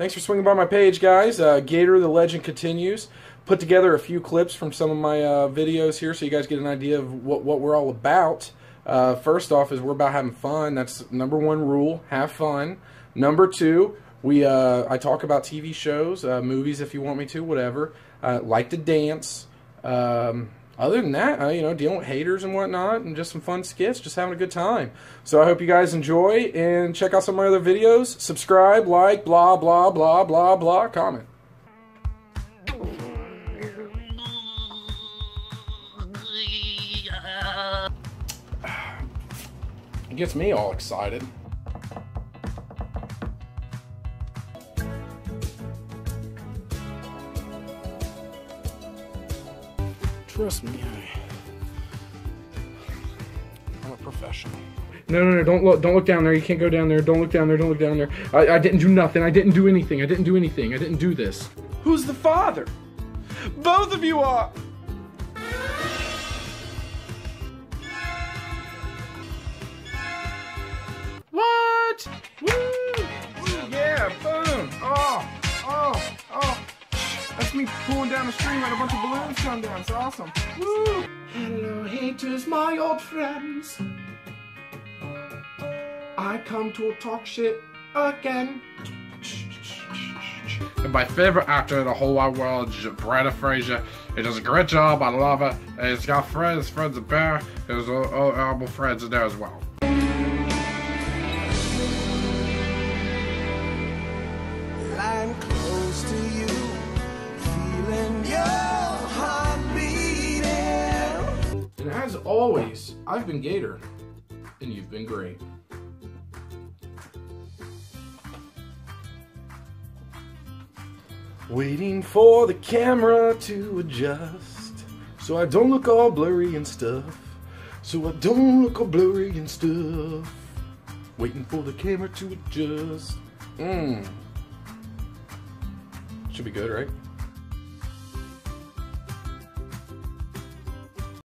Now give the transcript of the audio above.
Thanks for swinging by my page, guys. Uh, Gator the Legend continues. Put together a few clips from some of my uh, videos here so you guys get an idea of what, what we're all about. Uh, first off is we're about having fun. That's number one rule. Have fun. Number two, we uh, I talk about TV shows, uh, movies if you want me to, whatever. Uh, like to dance. Um, other than that, uh, you know, dealing with haters and whatnot, and just some fun skits, just having a good time. So I hope you guys enjoy and check out some of my other videos. Subscribe, like, blah blah blah blah blah. Comment. It gets me all excited. Trust me, I, I'm a professional. No, no, no! Don't look! Don't look down there! You can't go down there! Don't look down there! Don't look down there! I, I didn't do nothing! I didn't do anything! I didn't do anything! I didn't do this! Who's the father? Both of you are! What? Woo! Woo! Yeah! Boom! That's me pulling down the stream and a bunch of balloons come down. It's awesome. Woo! Hello, haters, my old friends. I come to talk shit again. And my favorite actor in the whole wide world is Brendan Fraser. He does a great job. I love it. And he's got friends, friends of Bear. There's all friends in there as well. And as always, I've been Gator, and you've been great. Waiting for the camera to adjust so I don't look all blurry and stuff. So I don't look all blurry and stuff. Waiting for the camera to adjust. Mmm. Should be good, right?